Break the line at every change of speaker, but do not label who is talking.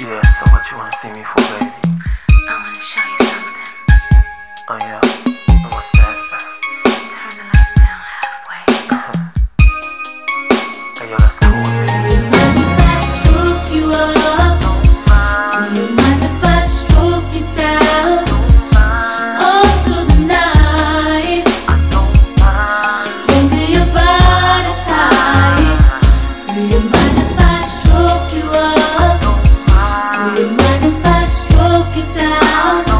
Yeah, so what you wanna see me for, baby?
I wanna show you something.
Oh yeah. now.